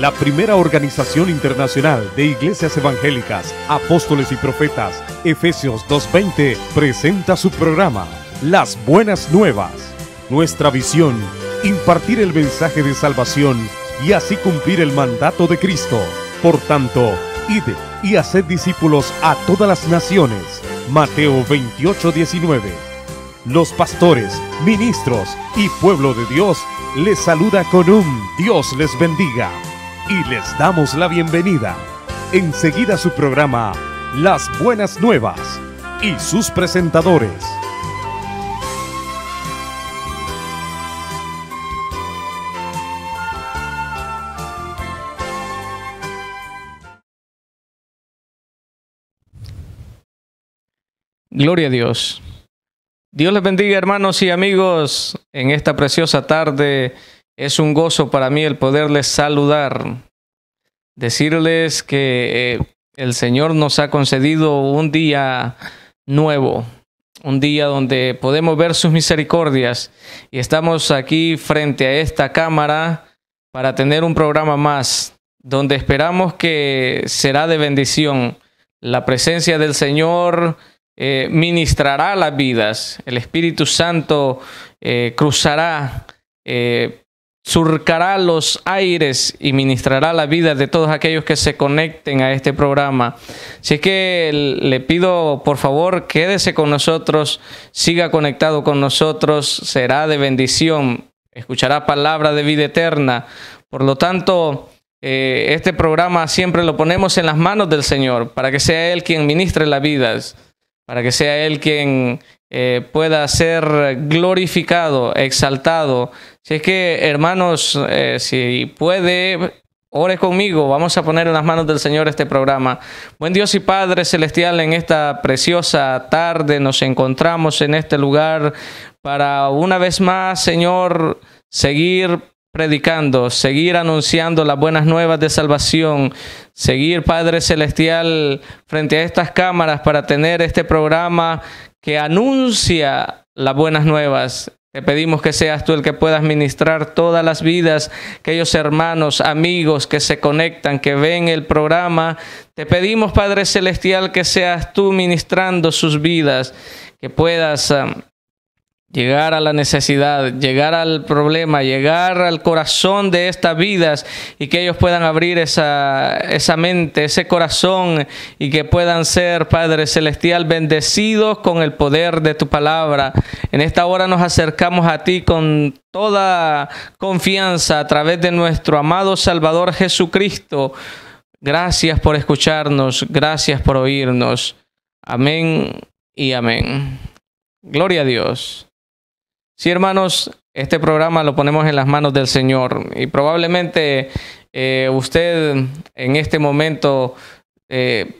la primera organización internacional de iglesias evangélicas, apóstoles y profetas, Efesios 2.20, presenta su programa, Las Buenas Nuevas. Nuestra visión, impartir el mensaje de salvación y así cumplir el mandato de Cristo. Por tanto, id y haced discípulos a todas las naciones. Mateo 28.19. Los pastores, ministros y pueblo de Dios les saluda con un Dios les bendiga y les damos la bienvenida. Enseguida su programa Las Buenas Nuevas y sus presentadores. Gloria a Dios. Dios les bendiga hermanos y amigos en esta preciosa tarde. Es un gozo para mí el poderles saludar, decirles que eh, el Señor nos ha concedido un día nuevo, un día donde podemos ver sus misericordias y estamos aquí frente a esta cámara para tener un programa más donde esperamos que será de bendición. La presencia del Señor eh, ministrará las vidas, el Espíritu Santo eh, cruzará surcará los aires y ministrará la vida de todos aquellos que se conecten a este programa. Así que le pido, por favor, quédese con nosotros, siga conectado con nosotros, será de bendición, escuchará palabra de vida eterna. Por lo tanto, eh, este programa siempre lo ponemos en las manos del Señor, para que sea Él quien ministre las vidas, para que sea Él quien eh, pueda ser glorificado, exaltado. Si es que, hermanos, eh, si puede, ore conmigo. Vamos a poner en las manos del Señor este programa. Buen Dios y Padre Celestial, en esta preciosa tarde nos encontramos en este lugar para una vez más, Señor, seguir predicando, seguir anunciando las buenas nuevas de salvación, seguir, Padre Celestial, frente a estas cámaras para tener este programa que anuncia las buenas nuevas. Te pedimos que seas tú el que puedas ministrar todas las vidas, aquellos hermanos, amigos que se conectan, que ven el programa. Te pedimos, Padre Celestial, que seas tú ministrando sus vidas, que puedas um, llegar a la necesidad, llegar al problema, llegar al corazón de estas vidas y que ellos puedan abrir esa, esa mente, ese corazón y que puedan ser, Padre Celestial, bendecidos con el poder de tu palabra. En esta hora nos acercamos a ti con toda confianza a través de nuestro amado Salvador Jesucristo. Gracias por escucharnos, gracias por oírnos. Amén y amén. Gloria a Dios. Sí, hermanos, este programa lo ponemos en las manos del Señor y probablemente eh, usted en este momento eh,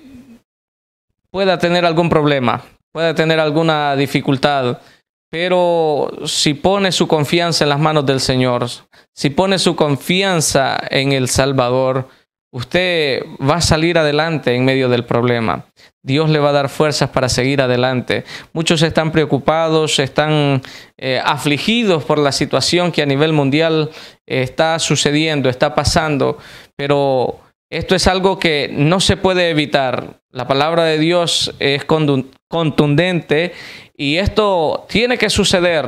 pueda tener algún problema, pueda tener alguna dificultad, pero si pone su confianza en las manos del Señor, si pone su confianza en el Salvador, usted va a salir adelante en medio del problema. Dios le va a dar fuerzas para seguir adelante. Muchos están preocupados, están eh, afligidos por la situación que a nivel mundial eh, está sucediendo, está pasando, pero esto es algo que no se puede evitar. La palabra de Dios es contundente y esto tiene que suceder.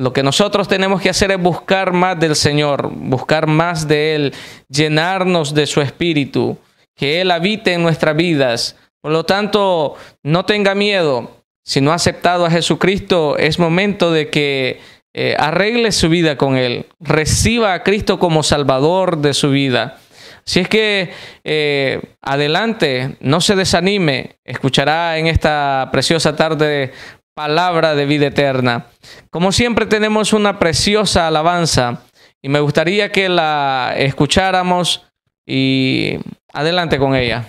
Lo que nosotros tenemos que hacer es buscar más del Señor, buscar más de Él, llenarnos de su espíritu, que Él habite en nuestras vidas. Por lo tanto, no tenga miedo. Si no ha aceptado a Jesucristo, es momento de que eh, arregle su vida con Él. Reciba a Cristo como Salvador de su vida. Si es que eh, adelante, no se desanime, escuchará en esta preciosa tarde palabra de vida eterna. Como siempre tenemos una preciosa alabanza y me gustaría que la escucháramos y adelante con ella.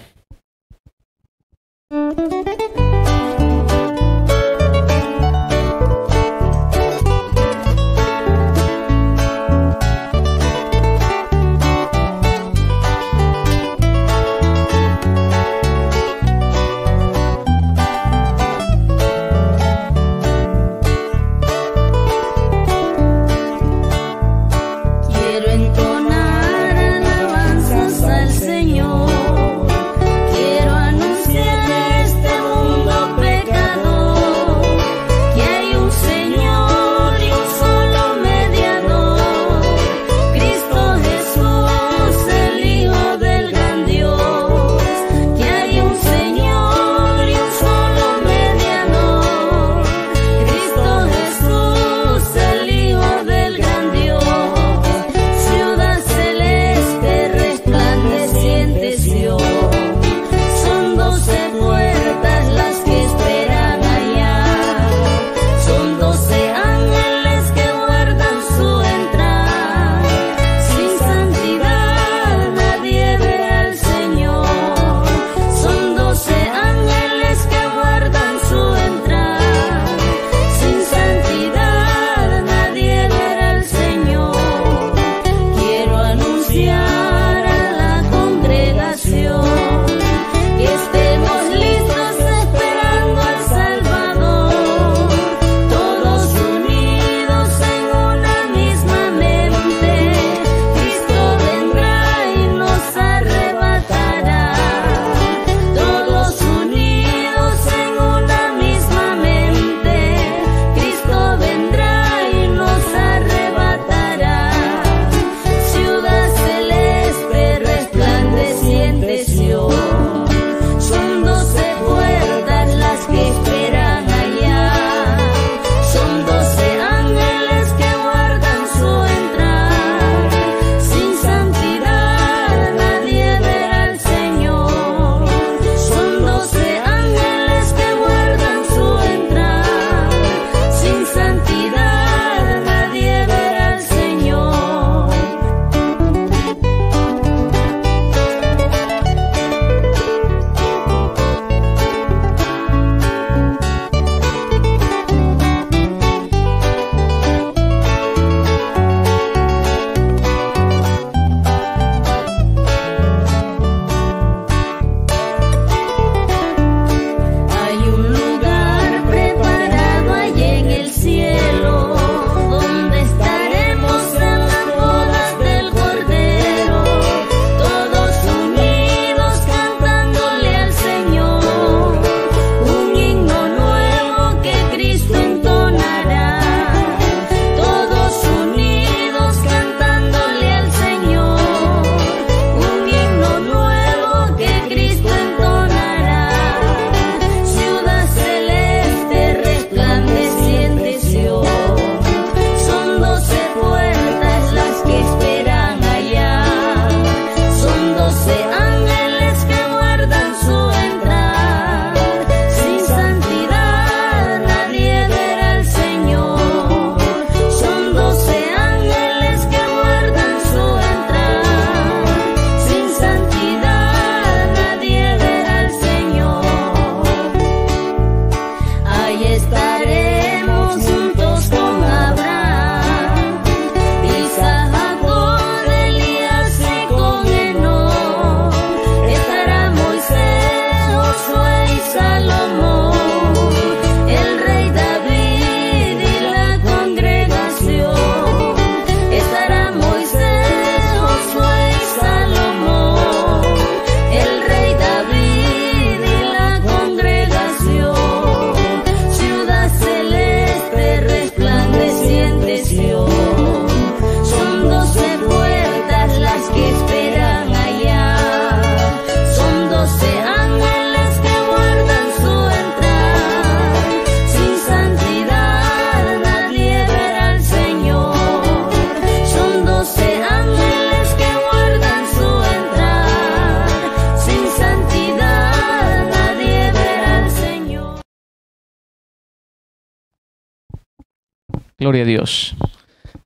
Dios.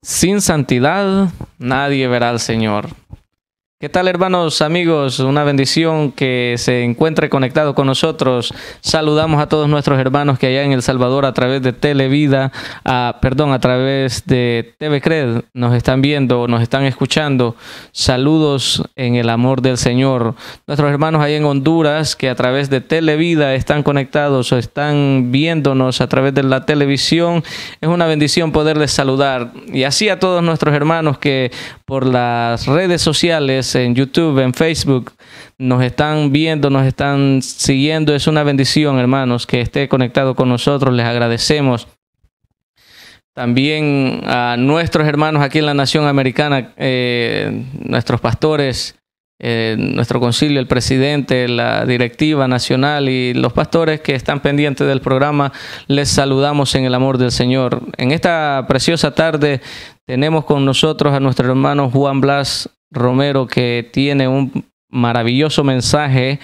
Sin santidad nadie verá al Señor. ¿Qué tal hermanos, amigos? Una bendición que se encuentre conectado con nosotros. Saludamos a todos nuestros hermanos que allá en El Salvador a través de Televida, a, perdón, a través de TV Cred nos están viendo, nos están escuchando. Saludos en el amor del Señor. Nuestros hermanos ahí en Honduras que a través de Televida están conectados o están viéndonos a través de la televisión. Es una bendición poderles saludar. Y así a todos nuestros hermanos que por las redes sociales en YouTube, en Facebook, nos están viendo, nos están siguiendo. Es una bendición, hermanos, que esté conectado con nosotros. Les agradecemos. También a nuestros hermanos aquí en la Nación Americana, eh, nuestros pastores, eh, nuestro concilio, el presidente, la directiva nacional y los pastores que están pendientes del programa, les saludamos en el amor del Señor. En esta preciosa tarde tenemos con nosotros a nuestro hermano Juan Blas Romero que tiene un maravilloso mensaje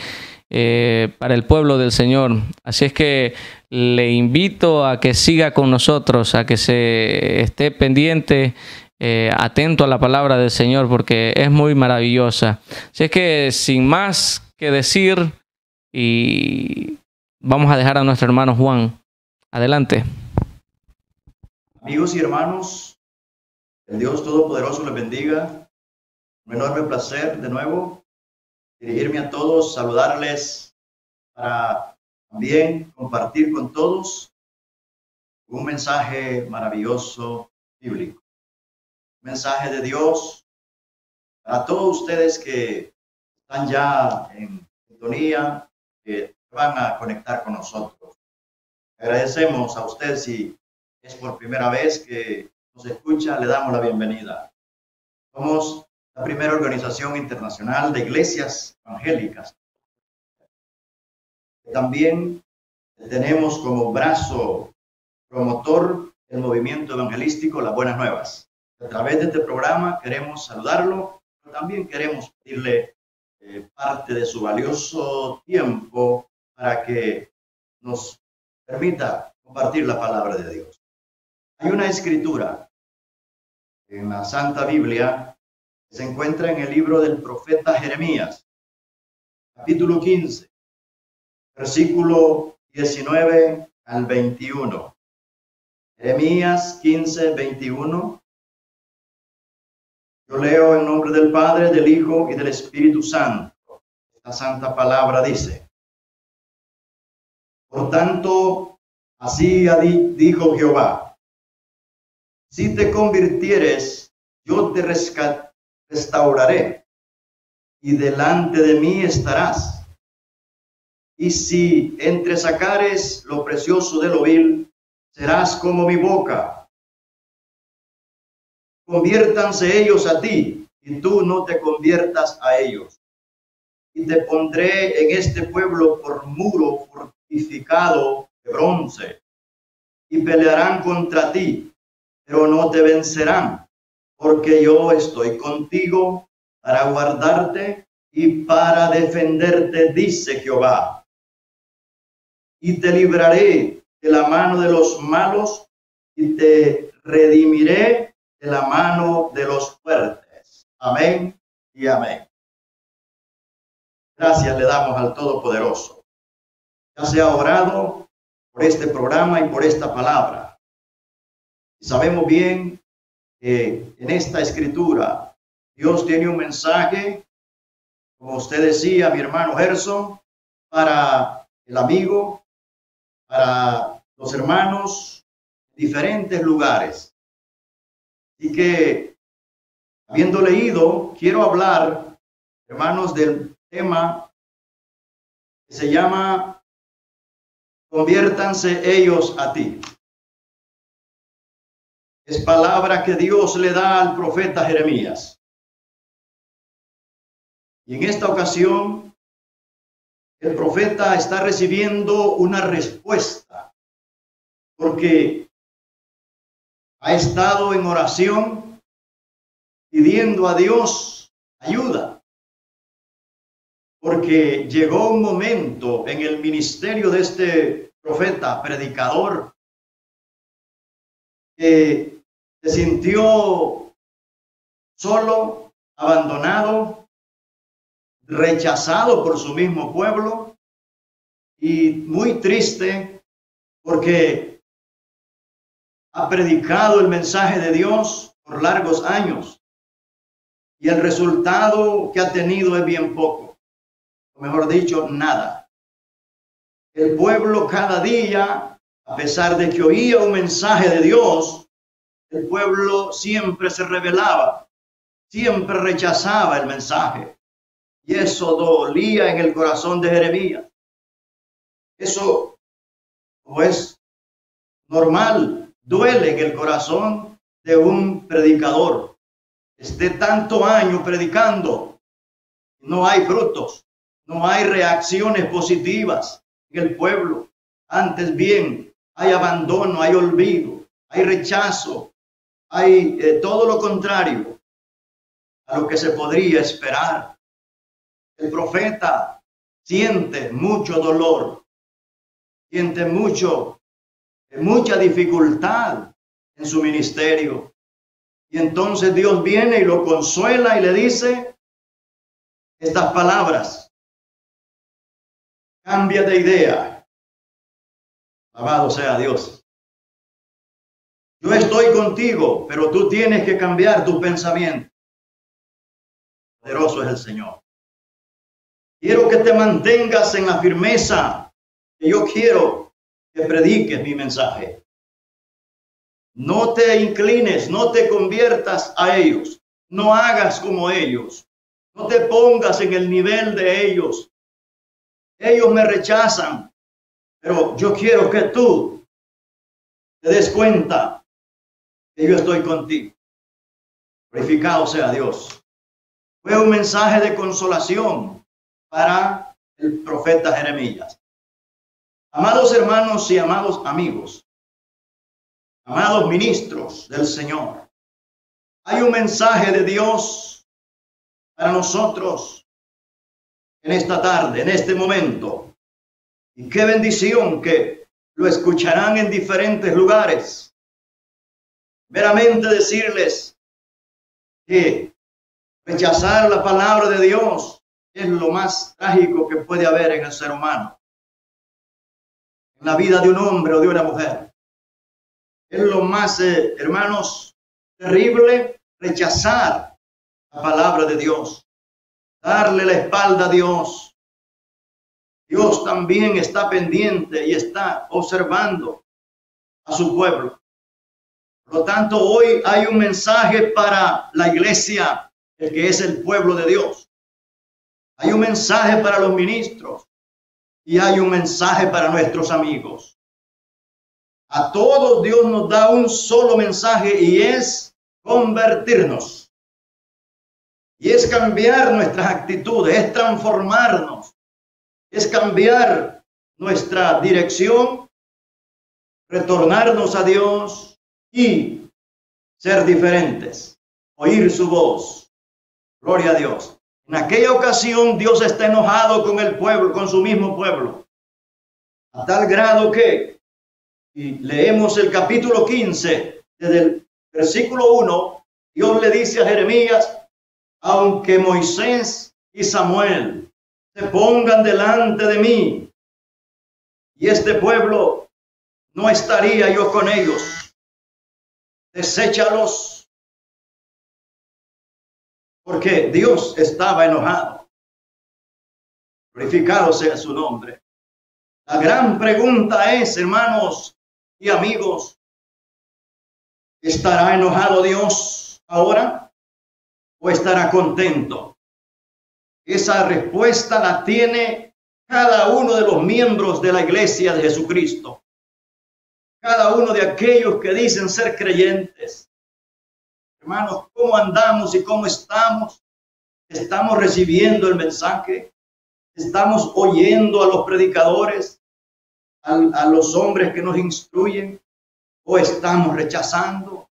eh, para el pueblo del Señor. Así es que le invito a que siga con nosotros, a que se esté pendiente, eh, atento a la palabra del Señor, porque es muy maravillosa. Así es que sin más que decir, y vamos a dejar a nuestro hermano Juan. Adelante. Amigos y hermanos, el Dios Todopoderoso les bendiga un enorme placer de nuevo dirigirme a todos, saludarles para también compartir con todos un mensaje maravilloso bíblico. Mensaje de Dios para todos ustedes que están ya en sintonía, que van a conectar con nosotros. Agradecemos a usted si es por primera vez que nos escucha, le damos la bienvenida. Somos la primera organización internacional de iglesias evangélicas. También tenemos como brazo promotor el movimiento evangelístico Las Buenas Nuevas. A través de este programa queremos saludarlo, pero también queremos pedirle eh, parte de su valioso tiempo para que nos permita compartir la palabra de Dios. Hay una escritura en la Santa Biblia se encuentra en el libro del profeta Jeremías, capítulo 15, versículo 19 al 21. Jeremías 15, 21. Yo leo en nombre del Padre, del Hijo y del Espíritu Santo. Esta santa palabra dice, por tanto, así dijo Jehová, si te convirtieres, yo te rescataré restauraré y delante de mí estarás. Y si entre sacares lo precioso de lo vil, serás como mi boca. Conviértanse ellos a ti y tú no te conviertas a ellos. Y te pondré en este pueblo por muro fortificado de bronce. Y pelearán contra ti, pero no te vencerán porque yo estoy contigo para guardarte y para defenderte, dice Jehová. Y te libraré de la mano de los malos y te redimiré de la mano de los fuertes. Amén y amén. Gracias le damos al Todopoderoso. Ya se ha orado por este programa y por esta palabra. Sabemos bien en esta escritura Dios tiene un mensaje, como usted decía, mi hermano Gerson, para el amigo, para los hermanos, diferentes lugares. y que, habiendo leído, quiero hablar, hermanos, del tema que se llama Conviértanse ellos a ti. Es palabra que Dios le da al profeta Jeremías. Y en esta ocasión, el profeta está recibiendo una respuesta, porque ha estado en oración pidiendo a Dios ayuda, porque llegó un momento en el ministerio de este profeta, predicador, se sintió solo, abandonado, rechazado por su mismo pueblo y muy triste porque ha predicado el mensaje de Dios por largos años y el resultado que ha tenido es bien poco, o mejor dicho, nada. El pueblo cada día, a pesar de que oía un mensaje de Dios, el pueblo siempre se rebelaba, siempre rechazaba el mensaje. Y eso dolía en el corazón de Jeremías. Eso, como es normal, duele en el corazón de un predicador. Esté tanto año predicando, no hay frutos, no hay reacciones positivas en el pueblo. Antes bien, hay abandono, hay olvido, hay rechazo, hay eh, todo lo contrario a lo que se podría esperar. El profeta siente mucho dolor, siente mucho, mucha dificultad en su ministerio. Y entonces Dios viene y lo consuela y le dice estas palabras. Cambia de idea. Alabado sea Dios. Yo estoy contigo, pero tú tienes que cambiar tu pensamiento. Poderoso es el Señor. Quiero que te mantengas en la firmeza que yo quiero que prediques mi mensaje. No te inclines, no te conviertas a ellos, no hagas como ellos, no te pongas en el nivel de ellos. Ellos me rechazan, pero yo quiero que tú te des cuenta que yo estoy contigo. Glorificado sea Dios. Fue un mensaje de consolación para el profeta Jeremías. Amados hermanos y amados amigos, amados ministros del Señor, hay un mensaje de Dios para nosotros en esta tarde, en este momento. Y qué bendición que lo escucharán en diferentes lugares. Veramente decirles que rechazar la palabra de Dios es lo más trágico que puede haber en el ser humano, en la vida de un hombre o de una mujer. Es lo más, eh, hermanos, terrible rechazar la palabra de Dios, darle la espalda a Dios. Dios también está pendiente y está observando a su pueblo. Por lo tanto, hoy hay un mensaje para la iglesia, el que es el pueblo de Dios. Hay un mensaje para los ministros y hay un mensaje para nuestros amigos. A todos Dios nos da un solo mensaje y es convertirnos. Y es cambiar nuestras actitudes, es transformarnos, es cambiar nuestra dirección, retornarnos a Dios y ser diferentes, oír su voz. Gloria a Dios. En aquella ocasión Dios está enojado con el pueblo, con su mismo pueblo, a tal grado que, y leemos el capítulo 15, desde el versículo 1, Dios le dice a Jeremías, aunque Moisés y Samuel se pongan delante de mí, y este pueblo no estaría yo con ellos, deséchalos porque Dios estaba enojado. Glorificado sea su nombre. La gran pregunta es, hermanos y amigos, ¿estará enojado Dios ahora o estará contento? Esa respuesta la tiene cada uno de los miembros de la iglesia de Jesucristo. Cada uno de aquellos que dicen ser creyentes. Hermanos, ¿cómo andamos y cómo estamos? ¿Estamos recibiendo el mensaje? ¿Estamos oyendo a los predicadores, a, los hombres que nos instruyen? ¿O estamos rechazando?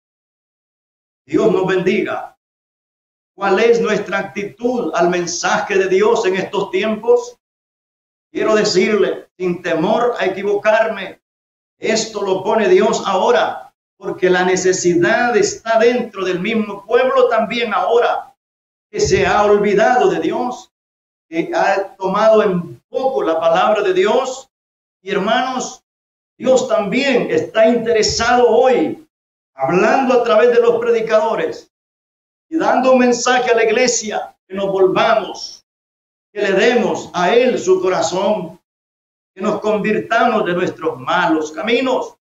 Dios nos bendiga. ¿Cuál es nuestra actitud al mensaje de Dios en estos tiempos? Quiero decirle, sin temor a equivocarme, esto lo pone Dios ahora porque la necesidad está dentro del mismo pueblo también ahora, que se ha olvidado de Dios, que ha tomado en poco la palabra de Dios. Y hermanos, Dios también está interesado hoy, hablando a través de los predicadores y dando un mensaje a la iglesia, que nos volvamos, que le demos a Él su corazón, que nos convirtamos de nuestros malos caminos.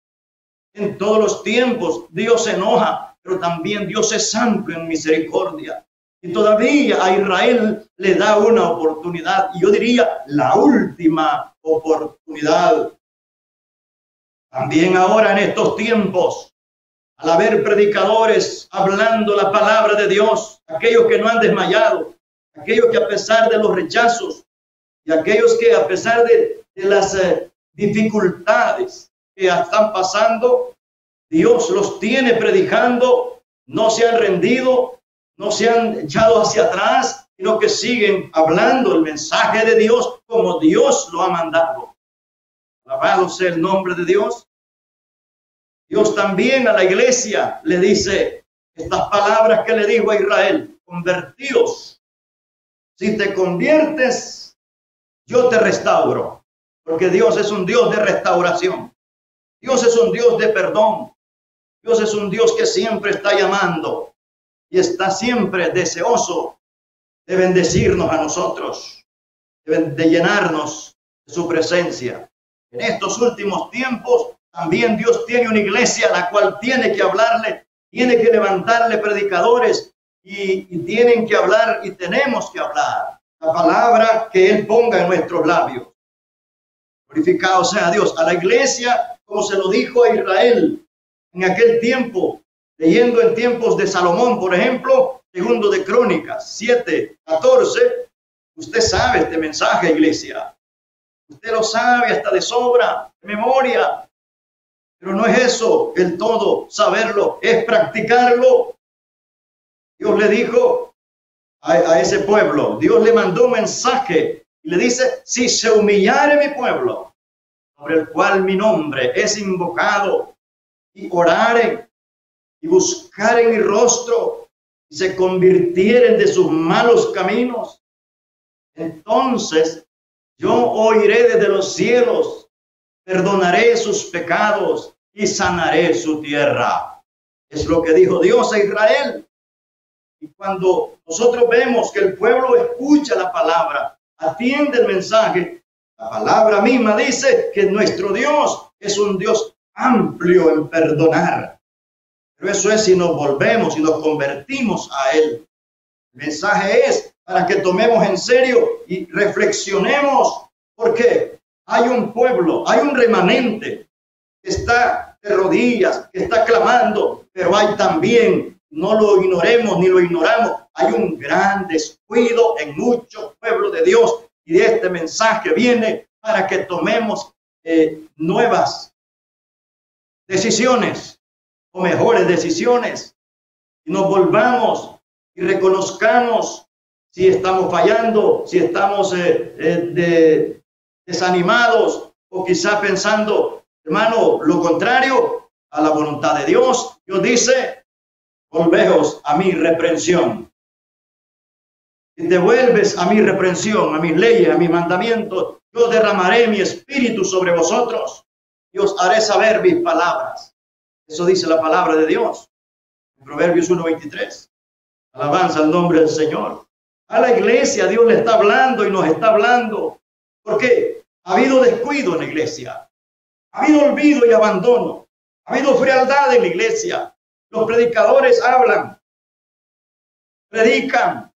En todos los tiempos Dios se enoja, pero también Dios es santo en misericordia. Y todavía a Israel le da una oportunidad, y yo diría la última oportunidad. También ahora en estos tiempos, al haber predicadores hablando la palabra de Dios, aquellos que no han desmayado, aquellos que a pesar de los rechazos y aquellos que a pesar de, las eh, dificultades que están pasando, Dios los tiene predicando, no se han rendido, no se han echado hacia atrás, sino que siguen hablando el mensaje de Dios como Dios lo ha mandado. Alabado el nombre de Dios. Dios también a la iglesia le dice estas palabras que le dijo a Israel, convertidos. Si te conviertes, yo te restauro, porque Dios es un Dios de restauración. Dios es un Dios de perdón. Dios es un Dios que siempre está llamando y está siempre deseoso de bendecirnos a nosotros, de, llenarnos de su presencia. En estos últimos tiempos también Dios tiene una iglesia a la cual tiene que hablarle, tiene que levantarle predicadores y, tienen que hablar y tenemos que hablar la palabra que Él ponga en nuestros labios. Glorificado sea Dios. A la iglesia, como se lo dijo a Israel en aquel tiempo, Leyendo en tiempos de Salomón, por ejemplo, segundo de Crónicas 7, 14, usted sabe este mensaje, iglesia. Usted lo sabe hasta de sobra, de memoria. Pero no es eso el todo, saberlo, es practicarlo. Dios le dijo a, ese pueblo, Dios le mandó un mensaje y le dice, si se humillare mi pueblo, sobre el cual mi nombre es invocado, y orare y buscar en mi rostro y se convirtieren de sus malos caminos, entonces yo oiré desde los cielos, perdonaré sus pecados y sanaré su tierra. Es lo que dijo Dios a Israel. Y cuando nosotros vemos que el pueblo escucha la palabra, atiende el mensaje, la palabra misma dice que nuestro Dios es un Dios amplio en perdonar. Pero eso es si nos volvemos y nos convertimos a Él. El mensaje es para que tomemos en serio y reflexionemos, porque hay un pueblo, hay un remanente que está de rodillas, que está clamando, pero hay también, no lo ignoremos ni lo ignoramos, hay un gran descuido en muchos pueblos de Dios. Y de este mensaje viene para que tomemos eh, nuevas decisiones o mejores decisiones. Y nos volvamos y reconozcamos si estamos fallando, si estamos eh, eh, desanimados o quizá pensando, hermano, lo contrario a la voluntad de Dios. Dios dice, volveos a mi reprensión. Si te vuelves a mi reprensión, a mis leyes, a mis mandamientos, yo derramaré mi espíritu sobre vosotros y os haré saber mis palabras. Eso dice la palabra de Dios. En Proverbios 1.23. Alabanza al nombre del Señor. A la iglesia Dios le está hablando y nos está hablando. porque Ha habido descuido en la iglesia. Ha habido olvido y abandono. Ha habido frialdad en la iglesia. Los predicadores hablan, predican,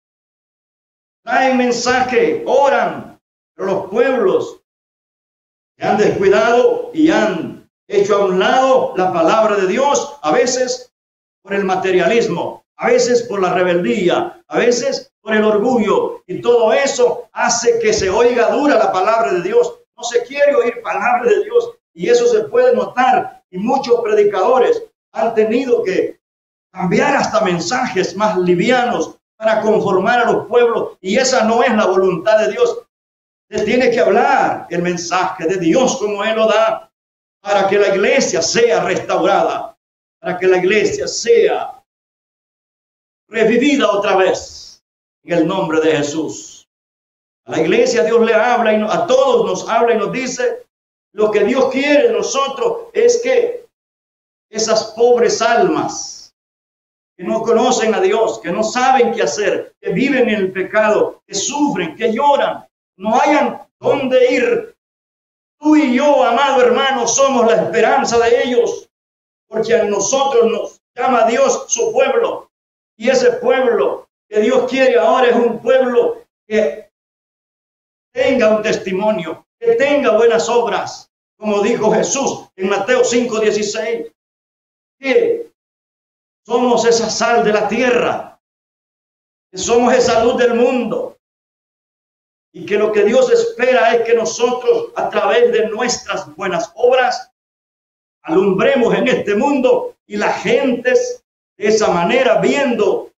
traen mensaje, oran, pero los pueblos se han descuidado y han hecho a un lado la palabra de Dios, a veces por el materialismo, a veces por la rebeldía, a veces por el orgullo. Y todo eso hace que se oiga dura la palabra de Dios. No se quiere oír palabra de Dios. Y eso se puede notar. Y muchos predicadores han tenido que cambiar hasta mensajes más livianos para conformar a los pueblos. Y esa no es la voluntad de Dios. Se tiene que hablar el mensaje de Dios como Él lo da para que la iglesia sea restaurada. para que la iglesia sea revivida otra vez en el nombre de Jesús. La iglesia Dios le habla y a todos nos habla y nos dice, lo que Dios quiere de nosotros es que esas pobres almas que no conocen a Dios, que no saben qué hacer, que viven en el pecado, que sufren, que lloran, no hayan dónde ir. Tú y yo, amado hermano, somos la esperanza de ellos, porque a nosotros nos llama Dios su pueblo. Y ese pueblo que Dios quiere ahora es un pueblo que tenga un testimonio, que tenga buenas obras, como dijo Jesús en Mateo 5:16, que somos esa sal de la tierra, somos esa luz del mundo, y que lo que Dios espera es que nosotros a través de nuestras buenas obras alumbremos en este mundo y las gentes de esa manera viendo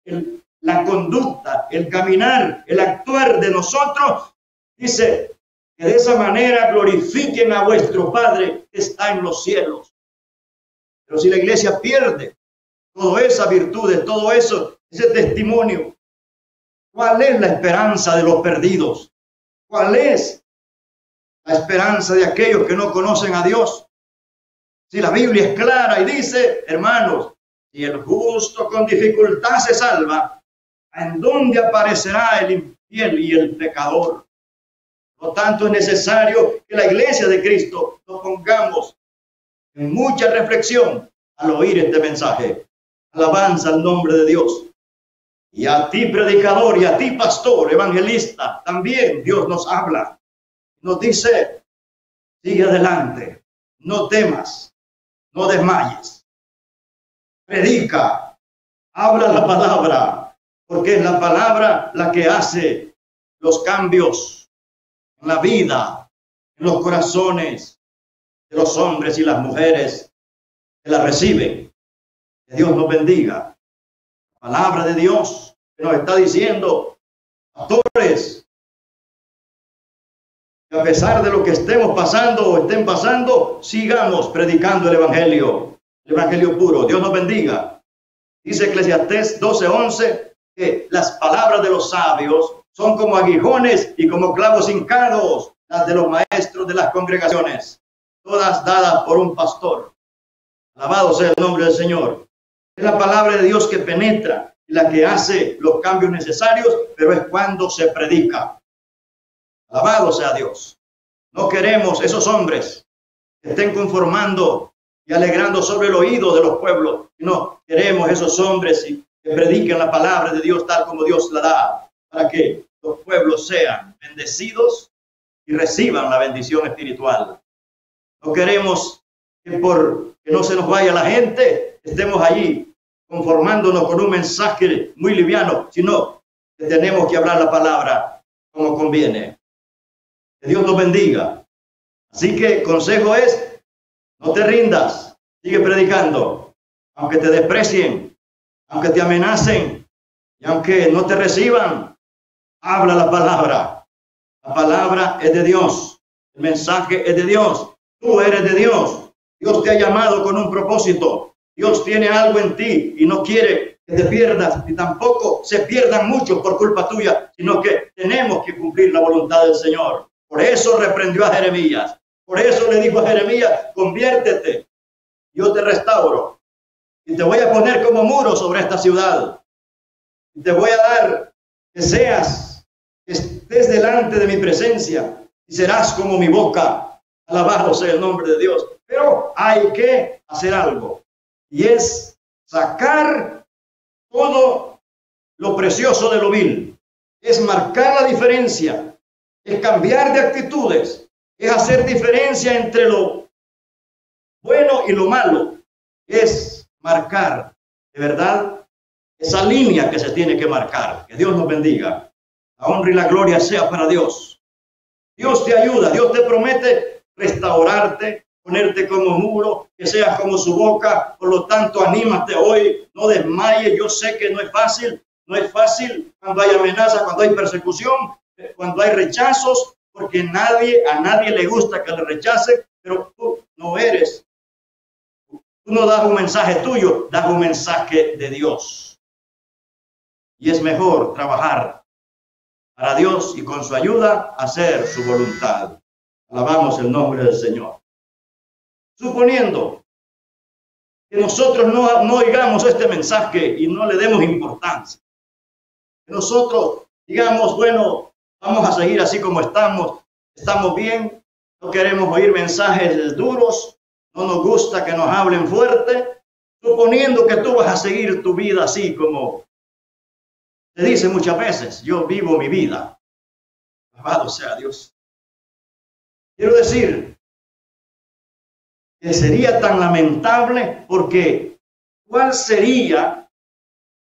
la conducta, el caminar, el actuar de nosotros, dice que de esa manera glorifiquen a vuestro Padre que está en los cielos. Pero si la iglesia pierde toda esa virtud, todo eso, ese testimonio, ¿cuál es la esperanza de los perdidos? ¿Cuál es la esperanza de aquellos que no conocen a Dios? Si la Biblia es clara y dice, hermanos, si el justo con dificultad se salva, ¿en dónde aparecerá el infiel y el pecador? Por tanto, es necesario que la iglesia de Cristo nos pongamos en mucha reflexión al oír este mensaje. Alabanza al nombre de Dios. Y a ti, predicador, y a ti, pastor, evangelista, también Dios nos habla. Nos dice, sigue adelante, no temas, no desmayes. Predica, habla la palabra, porque es la palabra la que hace los cambios en la vida, en los corazones de los hombres y las mujeres que la reciben. Dios nos bendiga palabra de Dios que nos está diciendo, pastores, que a pesar de lo que estemos pasando o estén pasando, sigamos predicando el Evangelio, el Evangelio puro. Dios nos bendiga. Dice Eclesiastés 12:11 las palabras de los sabios son como aguijones y como clavos hincados, las de los maestros de las congregaciones, todas dadas por un pastor. Alabado sea el nombre del Señor. Es la palabra de Dios que penetra, la que hace los cambios necesarios, pero es cuando se predica. Alabado sea Dios. No queremos esos hombres estén conformando y alegrando sobre el oído de los pueblos, sino queremos esos hombres que prediquen la palabra de Dios tal como Dios la da, para que los pueblos sean bendecidos y reciban la bendición espiritual. No queremos que por que no se nos vaya la gente, estemos allí conformándonos con un mensaje muy liviano, sino que tenemos que hablar la palabra como conviene. Que Dios nos bendiga. Así que consejo es, no te rindas, sigue predicando, aunque te desprecien, aunque te amenacen y aunque no te reciban, habla la palabra. La palabra es de Dios, el mensaje es de Dios, tú eres de Dios. Dios te ha llamado con un propósito. Dios tiene algo en ti y no quiere que te pierdas y tampoco se pierdan muchos por culpa tuya, sino que tenemos que cumplir la voluntad del Señor. Por eso reprendió a Jeremías. Por eso le dijo a Jeremías, conviértete, yo te restauro y te voy a poner como muro sobre esta ciudad. Te voy a dar que seas, estés delante de mi presencia y serás como mi boca. Alabado sea el nombre de Dios. Pero hay que hacer algo y es sacar todo lo precioso de lo vil, es marcar la diferencia, es cambiar de actitudes, es hacer diferencia entre lo bueno y lo malo, es marcar de verdad esa línea que se tiene que marcar. Que Dios nos bendiga. La honra y la gloria sea para Dios. Dios te ayuda, Dios te promete restaurarte, ponerte como muro, que seas como su boca. Por lo tanto, anímate hoy, no desmayes. Yo sé que no es fácil, no es fácil cuando hay amenaza, cuando hay persecución, cuando hay rechazos, porque nadie, a nadie le gusta que le rechacen, pero tú no eres Tú no das un mensaje tuyo, das un mensaje de Dios. Y es mejor trabajar para Dios y con su ayuda hacer su voluntad. Alabamos el nombre del Señor. Suponiendo que nosotros no, no oigamos este mensaje y no le demos importancia. Nosotros digamos, bueno, vamos a seguir así como estamos, estamos bien, no queremos oír mensajes duros, no nos gusta que nos hablen fuerte, suponiendo que tú vas a seguir tu vida así como te dice muchas veces, yo vivo mi vida. Alabado sea Dios. Quiero decir que sería tan lamentable porque ¿cuál sería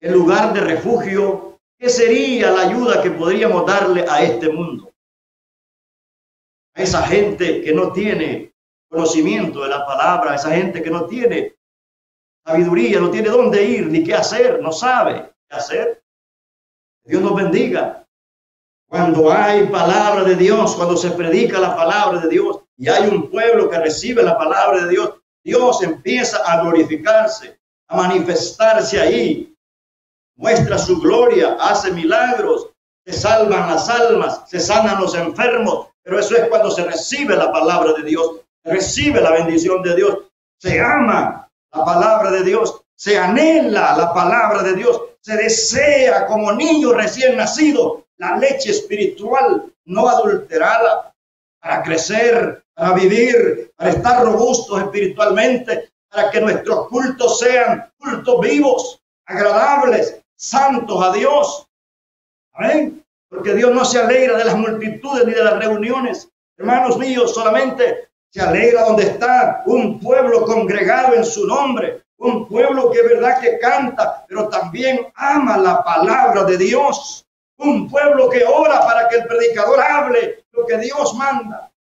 el lugar de refugio? ¿Qué sería la ayuda que podríamos darle a este mundo? A esa gente que no tiene conocimiento de la palabra, esa gente que no tiene sabiduría, no tiene dónde ir ni qué hacer, no sabe qué hacer. Dios nos bendiga. Cuando hay palabra de Dios, cuando se predica la palabra de Dios y hay un pueblo que recibe la palabra de Dios, Dios empieza a glorificarse, a manifestarse ahí. Muestra su gloria, hace milagros, se salvan las almas, se sanan los enfermos, pero eso es cuando se recibe la palabra de Dios, recibe la bendición de Dios, se ama la palabra de Dios, se anhela la palabra de Dios, se desea como niño recién nacido la leche espiritual no adulterada para crecer, para vivir, para estar robustos espiritualmente, para que nuestros cultos sean cultos vivos, agradables, santos a Dios. Amén. Porque Dios no se alegra de las multitudes ni de las reuniones. Hermanos míos, solamente se alegra donde está un pueblo congregado en su nombre, un pueblo que verdad que canta, pero también ama la palabra de Dios. Un pueblo que ora para que el predicador hable lo que Dios manda.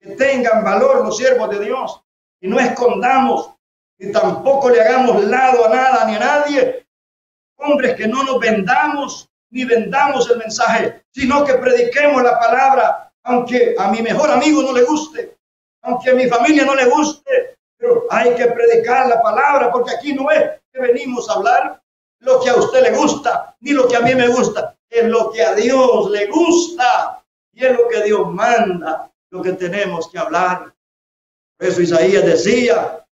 Que tengan valor los siervos de Dios y no escondamos y tampoco le hagamos lado a nada ni a nadie. Hombres que no nos vendamos ni vendamos el mensaje, sino que prediquemos la palabra, aunque a mi mejor amigo no le guste, aunque a mi familia no le guste, pero hay que predicar la palabra porque aquí no es que venimos a hablar lo que a usted le gusta, ni lo que a mí me gusta, es lo que a Dios le gusta y es lo que Dios manda, lo que tenemos que hablar. Por eso Isaías decía,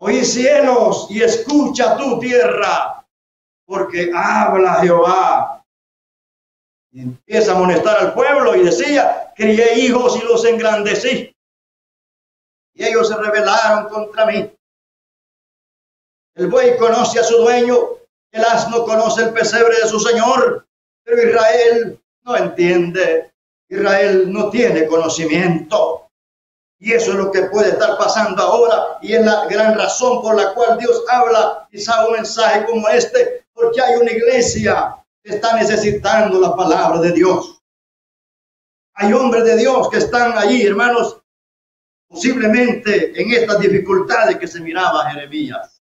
oí cielos y escucha tu tierra, porque habla Jehová. Y empieza a amonestar al pueblo y decía, crié hijos y los engrandecí y ellos se rebelaron contra mí. El buey conoce a su dueño, el asno conoce el pesebre de su señor, pero Israel no entiende, Israel no tiene conocimiento. Y eso es lo que puede estar pasando ahora y es la gran razón por la cual Dios habla sabe un mensaje como este, porque hay una iglesia que está necesitando la palabra de Dios. Hay hombres de Dios que están allí, hermanos, posiblemente en estas dificultades que se miraba Jeremías.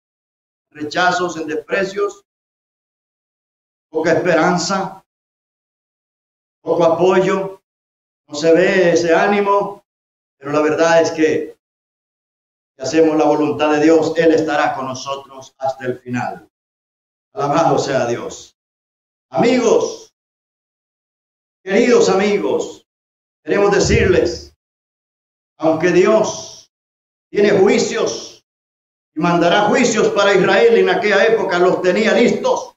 Rechazos en desprecios, poca esperanza, poco apoyo, no se ve ese ánimo, pero la verdad es que si hacemos la voluntad de Dios, Él estará con nosotros hasta el final. Alabado sea Dios. Amigos, queridos amigos, queremos decirles aunque Dios tiene juicios y mandará juicios para Israel en aquella época, los tenía listos.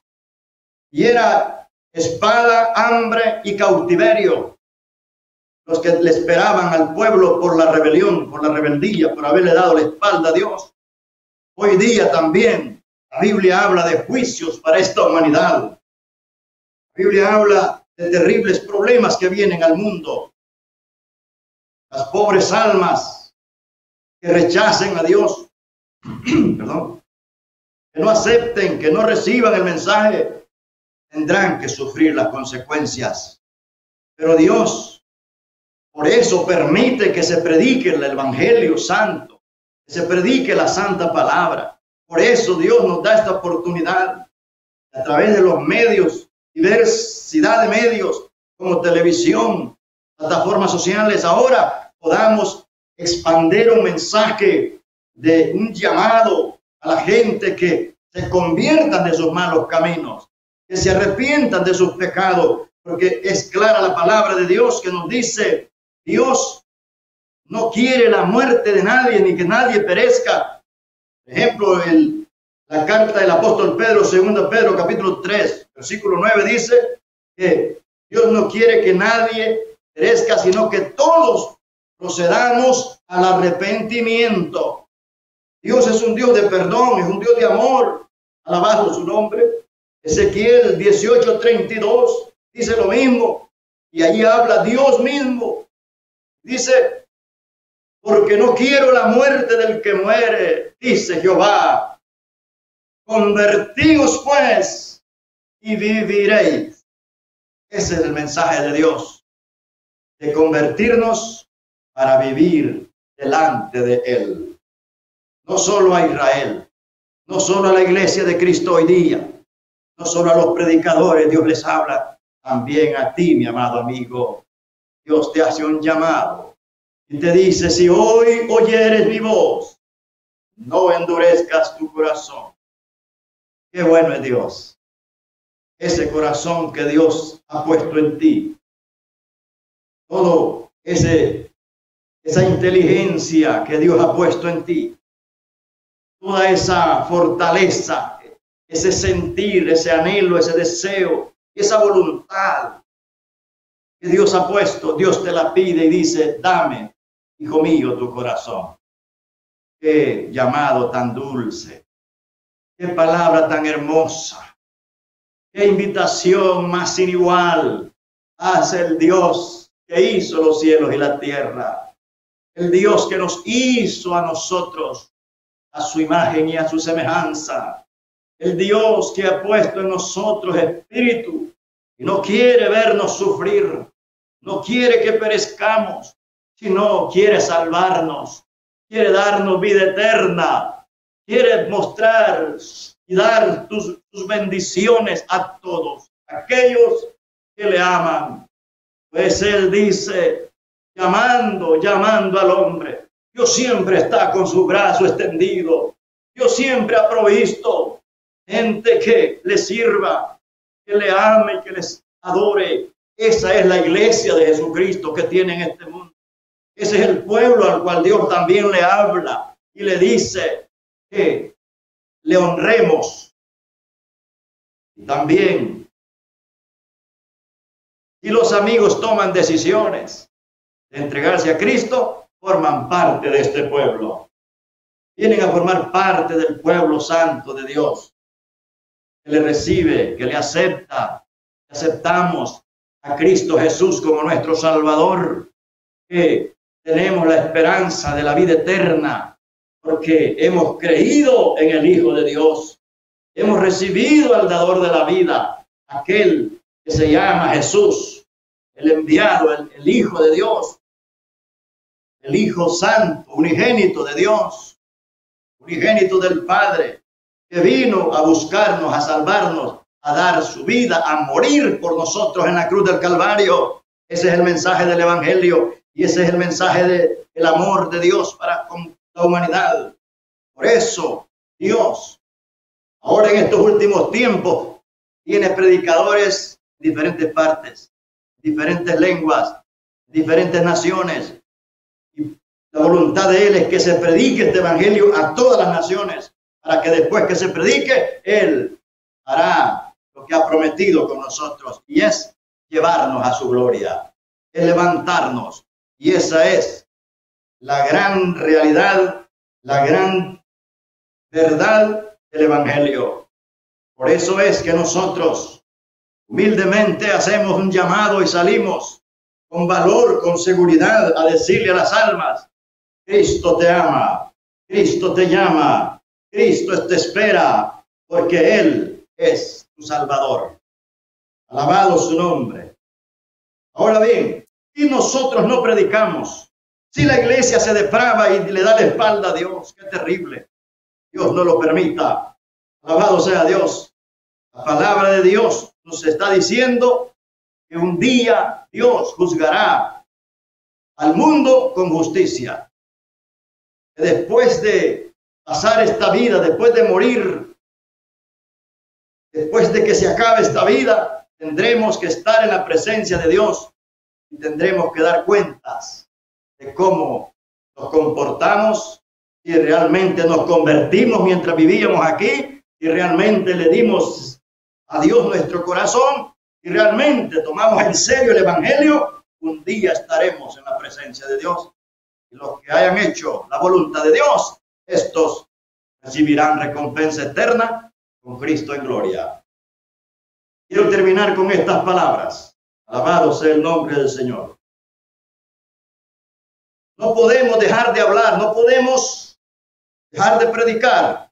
Y era espada, hambre y cautiverio los que le esperaban al pueblo por la rebelión, por la rebeldía, por haberle dado la espalda a Dios. Hoy día también la Biblia habla de juicios para esta humanidad. La Biblia habla de terribles problemas que vienen al mundo las pobres almas que rechacen a Dios, que no acepten, que no reciban el mensaje, tendrán que sufrir las consecuencias. Pero Dios, por eso permite que se predique el Evangelio Santo, que se predique la Santa Palabra. Por eso Dios nos da esta oportunidad a través de los medios, diversidad de medios como televisión, plataformas sociales. Ahora podamos expandir un mensaje de un llamado a la gente que se conviertan de sus malos caminos, que se arrepientan de sus pecados, porque es clara la palabra de Dios que nos dice, Dios no quiere la muerte de nadie ni que nadie perezca. Ejemplo, el, la carta del apóstol Pedro, 2 Pedro, capítulo 3, versículo 9, dice que Dios no quiere que nadie perezca, sino que todos procedamos al arrepentimiento. Dios es un Dios de perdón, es un Dios de amor. Alabado su nombre. Ezequiel 18:32 dice lo mismo. Y ahí habla Dios mismo. Dice, porque no quiero la muerte del que muere, dice Jehová. Convertíos pues y viviréis. Ese es el mensaje de Dios, de convertirnos para vivir delante de Él. No solo a Israel, no solo a la iglesia de Cristo hoy día, no solo a los predicadores, Dios les habla, también a ti, mi amado amigo. Dios te hace un llamado y te dice, si hoy oyeres mi voz, no endurezcas tu corazón. Qué bueno es Dios. Ese corazón que Dios ha puesto en ti. Todo ese esa inteligencia que Dios ha puesto en ti. Toda esa fortaleza, ese sentir, ese anhelo, ese deseo, esa voluntad que Dios ha puesto, Dios te la pide y dice, dame, hijo mío, tu corazón. Qué llamado tan dulce, qué palabra tan hermosa, qué invitación más sin igual hace el Dios que hizo los cielos y la tierra, el Dios que nos hizo a nosotros a su imagen y a su semejanza, el Dios que ha puesto en nosotros espíritu y no quiere vernos sufrir, no quiere que perezcamos, sino quiere salvarnos, quiere darnos vida eterna, quiere mostrar y dar tus, bendiciones a todos aquellos que le aman. Pues Él dice, llamando, llamando al hombre. Dios siempre está con su brazo extendido. Dios siempre ha provisto gente que le sirva, que le ame, que les adore. Esa es la iglesia de Jesucristo que tiene en este mundo. Ese es el pueblo al cual Dios también le habla y le dice que le honremos. También, y los amigos toman decisiones entregarse a Cristo, forman parte de este pueblo. Vienen a formar parte del pueblo santo de Dios que le recibe, que le acepta, aceptamos a Cristo Jesús como nuestro Salvador, que tenemos la esperanza de la vida eterna, porque hemos creído en el Hijo de Dios, hemos recibido al dador de la vida, aquel que se llama Jesús, el enviado, el Hijo de Dios, el Hijo Santo, unigénito de Dios, unigénito del Padre, que vino a buscarnos, a salvarnos, a dar su vida, a morir por nosotros en la cruz del Calvario. Ese es el mensaje del Evangelio y ese es el mensaje del amor de Dios para con la humanidad. Por eso Dios, ahora en estos últimos tiempos, tiene predicadores en diferentes partes, diferentes lenguas, diferentes naciones. La voluntad de Él es que se predique este Evangelio a todas las naciones para que después que se predique, Él hará lo que ha prometido con nosotros y es llevarnos a su gloria, es levantarnos. Y esa es la gran realidad, la gran verdad del Evangelio. Por eso es que nosotros humildemente hacemos un llamado y salimos con valor, con seguridad a decirle a las almas, Cristo te ama, Cristo te llama, Cristo te espera porque Él es tu Salvador. Alabado su nombre. Ahora bien, si nosotros no predicamos, si la iglesia se deprava y le da la espalda a Dios, qué terrible. Dios no lo permita. Alabado sea Dios. La palabra de Dios nos está diciendo que un día Dios juzgará al mundo con justicia. Después de pasar esta vida, después de morir, después de que se acabe esta vida, tendremos que estar en la presencia de Dios y tendremos que dar cuentas de cómo nos comportamos y realmente nos convertimos mientras vivíamos aquí y realmente le dimos a Dios nuestro corazón y realmente tomamos en serio el Evangelio, un día estaremos en la presencia de Dios. Los que hayan hecho la voluntad de Dios, estos recibirán recompensa eterna con Cristo en gloria. Quiero terminar con estas palabras. Alabado sea el nombre del Señor. No podemos dejar de hablar, no podemos dejar de predicar.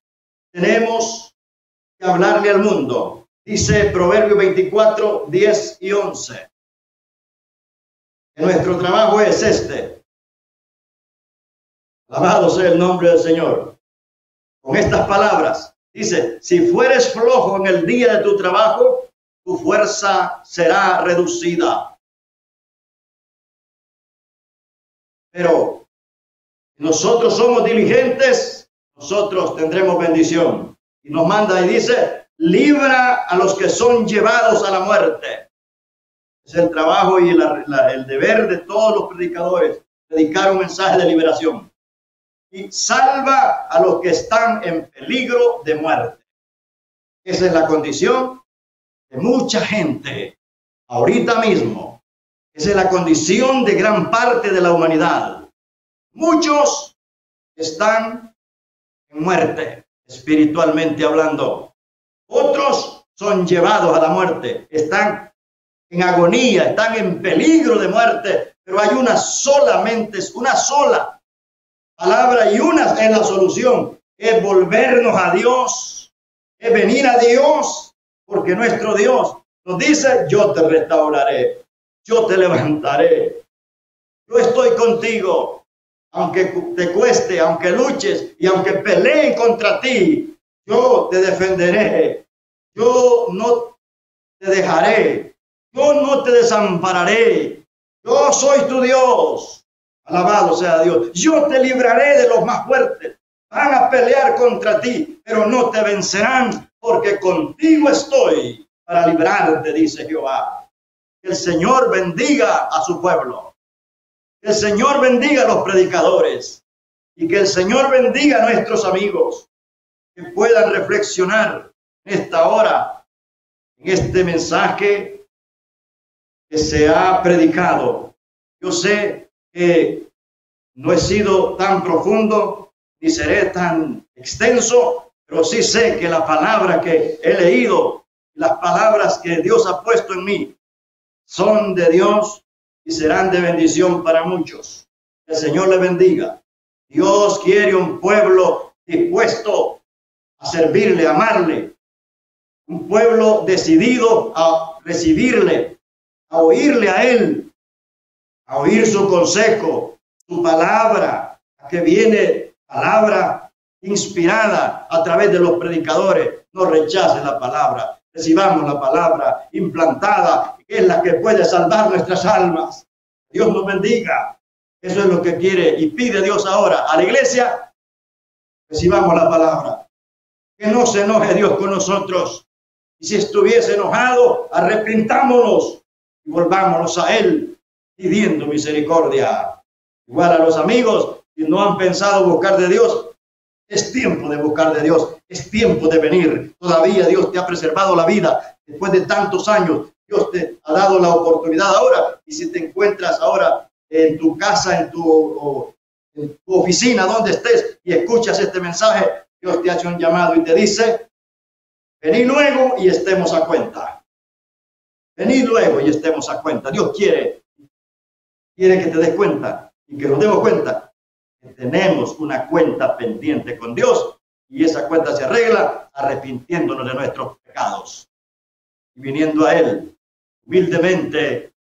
Tenemos que hablarle al mundo. Dice Proverbio 24, 10 y 11. nuestro trabajo es este. Alabado sea el nombre del Señor. Con estas palabras, dice, si fueres flojo en el día de tu trabajo, tu fuerza será reducida. Pero nosotros somos diligentes, nosotros tendremos bendición. Y nos manda y dice, libra a los que son llevados a la muerte. Es el trabajo y el deber de todos los predicadores, predicar un mensaje de liberación. Y salva a los que están en peligro de muerte. Esa es la condición de mucha gente ahorita mismo. Esa es la condición de gran parte de la humanidad. Muchos están en muerte, espiritualmente hablando. Otros son llevados a la muerte, están en agonía, están en peligro de muerte, pero hay una solamente, una sola palabra y una es la solución, es volvernos a Dios, es venir a Dios, porque nuestro Dios nos dice, yo te restauraré, yo te levantaré, yo estoy contigo, aunque te cueste, aunque luches y aunque peleen contra ti, yo te defenderé, yo no te dejaré, yo no te desampararé, yo soy tu Dios. Alabado sea Dios. Yo te libraré de los más fuertes. Van a pelear contra ti, pero no te vencerán, porque contigo estoy para librarte, dice Jehová. Que el Señor bendiga a su pueblo. Que el Señor bendiga a los predicadores. Y que el Señor bendiga a nuestros amigos. Que puedan reflexionar esta hora, en este mensaje que se ha predicado. Yo sé no he sido tan profundo ni seré tan extenso, pero sí sé que la palabra que he leído, las palabras que Dios ha puesto en mí, son de Dios y serán de bendición para muchos. El Señor le bendiga. Dios quiere un pueblo dispuesto a servirle, a amarle, un pueblo decidido a recibirle, a oírle a él, oír su consejo, su palabra, que viene palabra inspirada a través de los predicadores. No rechace la palabra, recibamos la palabra implantada, que es la que puede salvar nuestras almas. Dios nos bendiga. Eso es lo que quiere y pide Dios ahora a la iglesia. Recibamos la palabra. Que no se enoje Dios con nosotros. Y si estuviese enojado, arrepintámonos y volvámonos a Él pidiendo misericordia. Igual a los amigos que no han pensado buscar de Dios, es tiempo de buscar de Dios, es tiempo de venir. Todavía Dios te ha preservado la vida después de tantos años. Dios te ha dado la oportunidad ahora. Y si te encuentras ahora en tu casa, en tu, en tu oficina, donde estés, y escuchas este mensaje, Dios te hace un llamado y te dice, Venid luego y estemos a cuenta. Venid luego y estemos a cuenta. Dios quiere, quiere que te des cuenta y que nos demos cuenta que tenemos una cuenta pendiente con Dios y esa cuenta se arregla arrepintiéndonos de nuestros pecados y viniendo a Él humildemente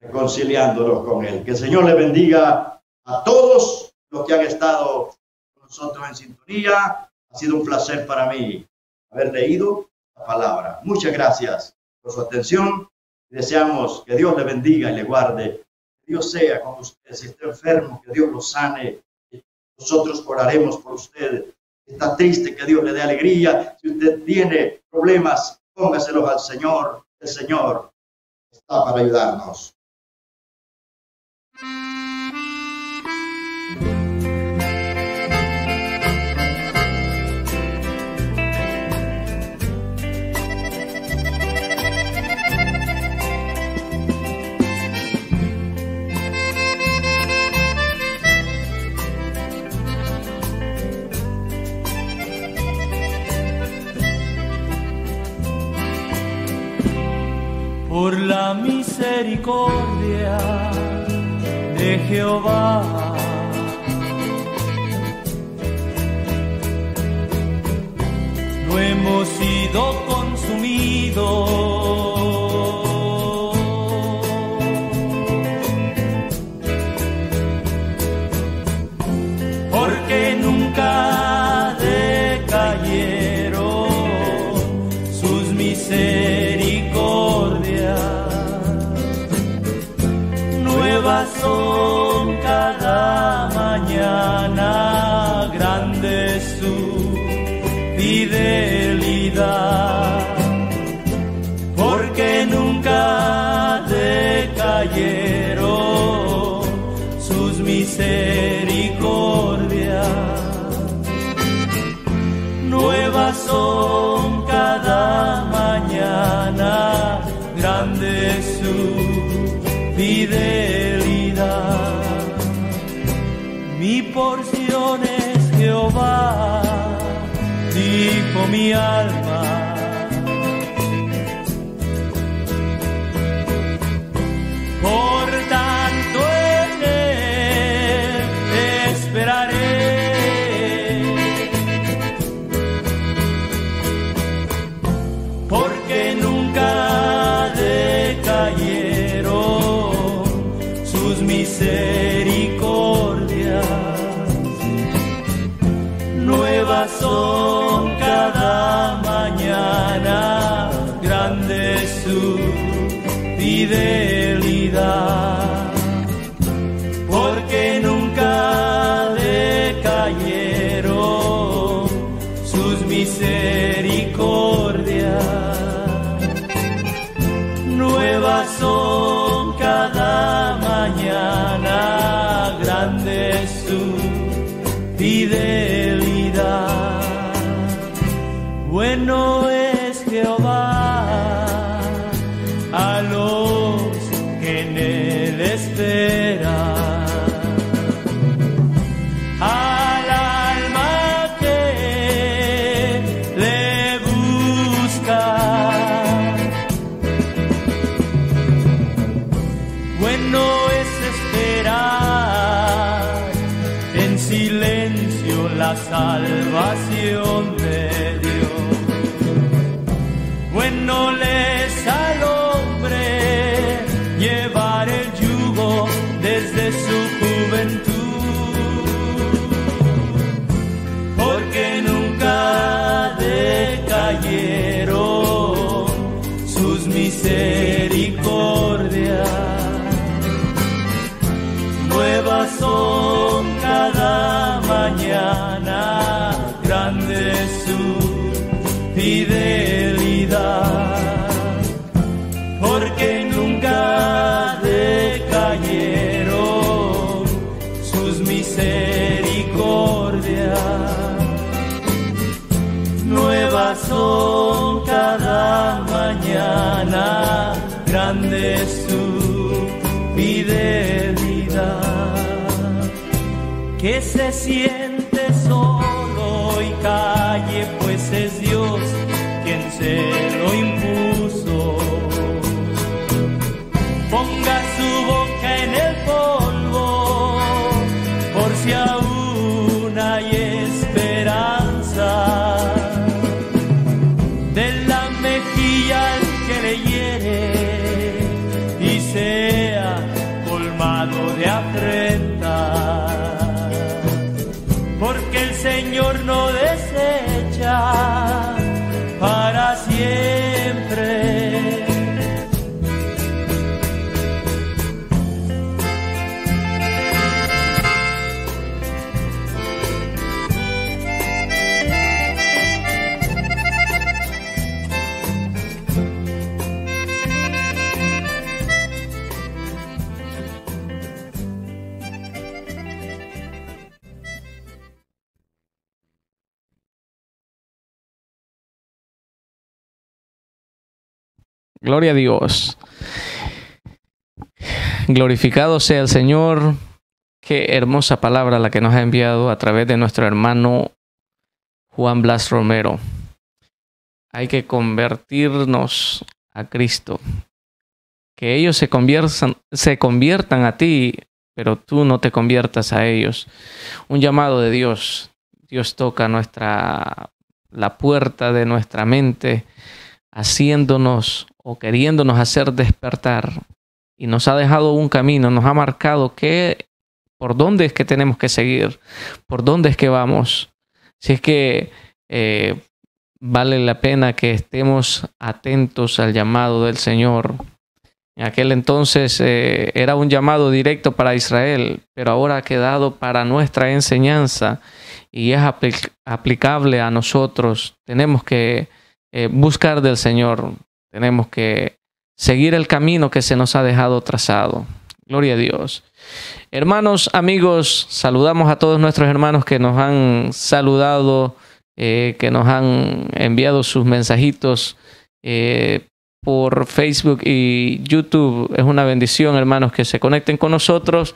reconciliándonos con Él. Que el Señor le bendiga a todos los que han estado con nosotros en sintonía. Ha sido un placer para mí haber leído la palabra. Muchas gracias por su atención. Deseamos que Dios le bendiga y le guarde. Dios sea con usted. Si está enfermo, que Dios lo sane. Nosotros oraremos por usted. está triste, que Dios le dé alegría. Si usted tiene problemas, póngaselos al Señor. El Señor está para ayudarnos. La misericordia de Jehová. No hemos sido consumidos. Fidelidad. Mi porción es Jehová, dijo mi alma. Sus misericordias. Nuevas son cada mañana, grande su fidelidad. Bueno Son cada mañana, grande es su fidelidad. Que se siente Gloria a Dios. Glorificado sea el Señor. Qué hermosa palabra la que nos ha enviado a través de nuestro hermano Juan Blas Romero. Hay que convertirnos a Cristo. Que ellos se conviertan, a ti, pero tú no te conviertas a ellos. Un llamado de Dios. Dios toca nuestra la puerta de nuestra mente, haciéndonos o queriéndonos hacer despertar. Y nos ha dejado un camino, nos ha marcado que por dónde es que tenemos que seguir, por dónde es que vamos. Si es que eh, vale la pena que estemos atentos al llamado del Señor. En aquel entonces eh, era un llamado directo para Israel, pero ahora ha quedado para nuestra enseñanza y es aplicable a nosotros. Tenemos que eh, buscar del Señor, tenemos que seguir el camino que se nos ha dejado trazado. Gloria a Dios. Hermanos, amigos, saludamos a todos nuestros hermanos que nos han saludado, eh, que nos han enviado sus mensajitos eh, por Facebook y YouTube. Es una bendición, hermanos, que se conecten con nosotros.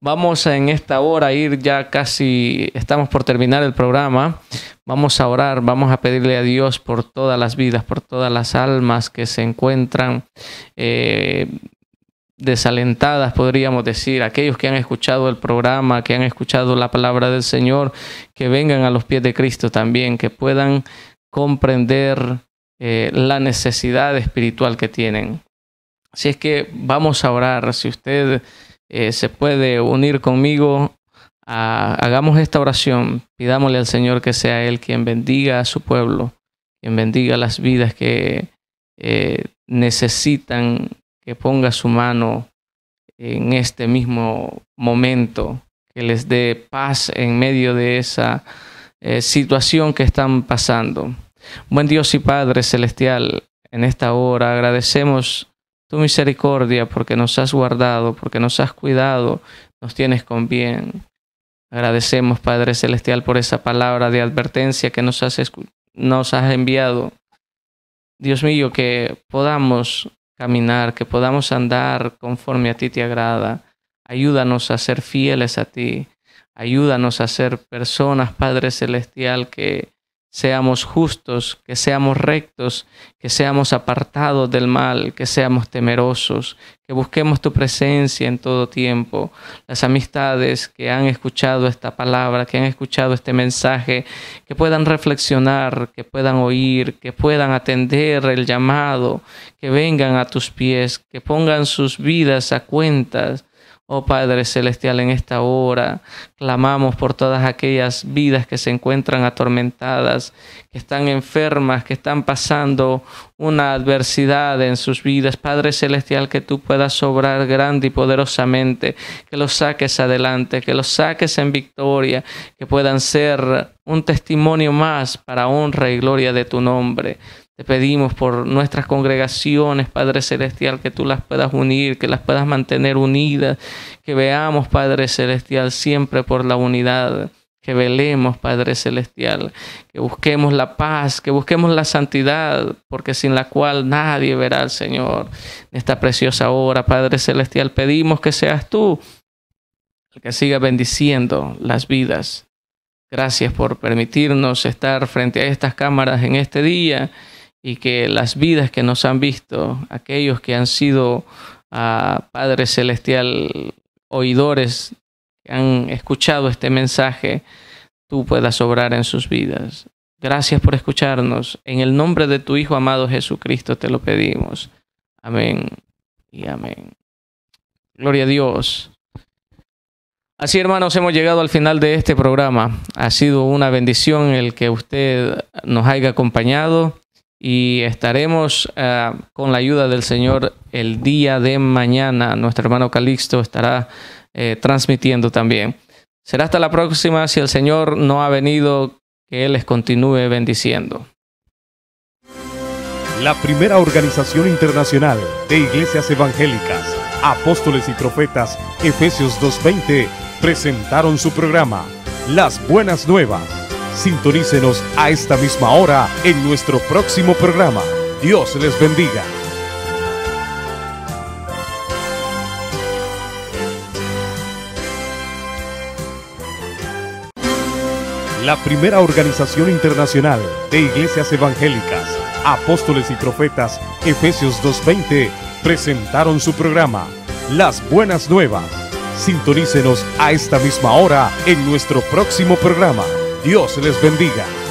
Vamos en esta hora a ir ya casi, estamos por terminar el programa. Vamos a orar, vamos a pedirle a Dios por todas las vidas, por todas las almas que se encuentran eh, desalentadas, podríamos decir, aquellos que han escuchado el programa, que han escuchado la palabra del Señor, que vengan a los pies de Cristo también, que puedan comprender eh, la necesidad espiritual que tienen. Así es que vamos a orar. Si usted eh, se puede unir conmigo, hagamos esta oración. Pidámosle al Señor que sea Él quien bendiga a su pueblo, quien bendiga las vidas que eh, necesitan que ponga su mano en este mismo momento, que les dé paz en medio de esa situación que están pasando. Buen Dios y Padre Celestial, en esta hora agradecemos tu misericordia porque nos has guardado, porque nos has cuidado, nos tienes con bien. Agradecemos, Padre Celestial, por esa palabra de advertencia que nos has, enviado. Dios mío, que podamos caminar, que podamos andar conforme a ti te agrada. Ayúdanos a ser fieles a ti. Ayúdanos a ser personas, Padre Celestial, que seamos justos, que seamos rectos, que seamos apartados del mal, que seamos temerosos, que busquemos tu presencia en todo tiempo. Las amistades que han escuchado esta palabra, que han escuchado este mensaje, que puedan reflexionar, que puedan oír, que puedan atender el llamado, que vengan a tus pies, que pongan sus vidas a cuentas Oh Padre Celestial, en esta hora clamamos por todas aquellas vidas que se encuentran atormentadas, que están enfermas, que están pasando una adversidad en sus vidas. Padre Celestial, que tú puedas obrar grande y poderosamente, que los saques adelante, que los saques en victoria, que puedan ser un testimonio más para honra y gloria de tu nombre. Te pedimos por nuestras congregaciones, Padre Celestial, que tú las puedas unir, que las puedas mantener unidas, que veamos, Padre Celestial, siempre por la unidad, que velemos, Padre Celestial, que busquemos la paz, que busquemos la santidad, porque sin la cual nadie verá al Señor. En esta preciosa hora, Padre Celestial, pedimos que seas tú el que siga bendiciendo las vidas. Gracias por permitirnos estar frente a estas cámaras en este día y que las vidas que nos han visto, aquellos que han sido ah, Padre Celestial oidores, que han escuchado este mensaje, tú puedas obrar en sus vidas. Gracias por escucharnos. En el nombre de tu Hijo amado Jesucristo te lo pedimos. Amén y amén. Gloria a Dios. Así hermanos, hemos llegado al final de este programa. Ha sido una bendición el que usted nos haya acompañado y estaremos eh, con la ayuda del Señor el día de mañana. Nuestro hermano Calixto estará eh, transmitiendo también. Será hasta la próxima si el Señor no ha venido, que Él les continúe bendiciendo. La primera organización internacional de iglesias evangélicas, apóstoles y profetas, Efesios 2.20, presentaron su programa, Las Buenas Nuevas Sintonícenos a esta misma hora en nuestro próximo programa. Dios les bendiga. La primera organización internacional de iglesias evangélicas, apóstoles y profetas, Efesios 2.20, presentaron su programa, Las Buenas Nuevas. Sintonícenos a esta misma hora en nuestro próximo programa. Dios les bendiga.